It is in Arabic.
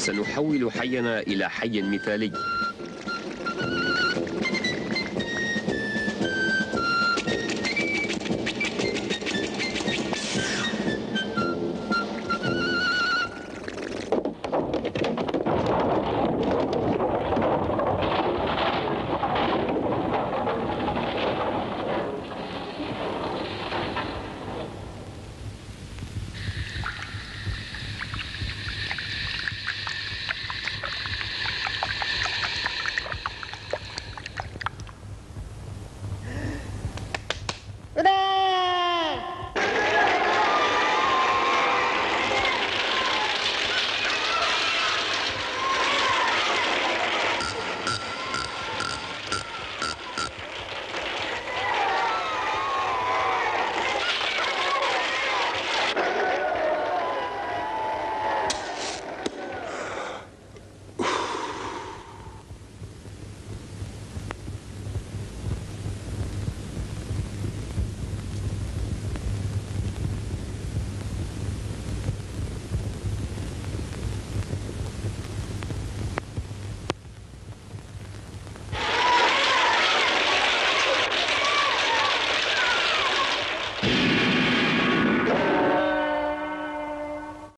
سنحول حينا إلى حي مثالي. Ta-da!